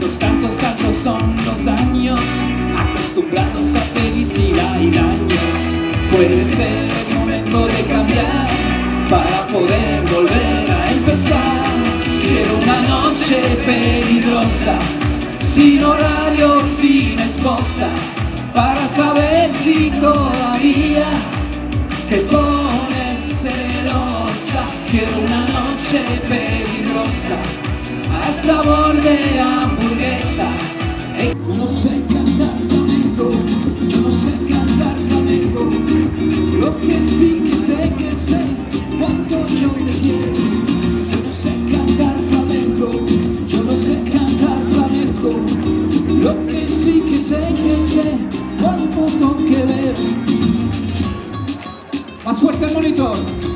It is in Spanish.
Tantos, tantos, tantos son los años acostumbrados a felicidad y daños. Puede ser el momento de cambiar para poder volver a empezar. Quiero una noche peligrosa, sin horario, sin esposa, para saber si todavía te pones celosa. Quiero una noche peligrosa, al sabor de hamburguesa. sé que sé cuánto que ver. Más fuerte el monitor.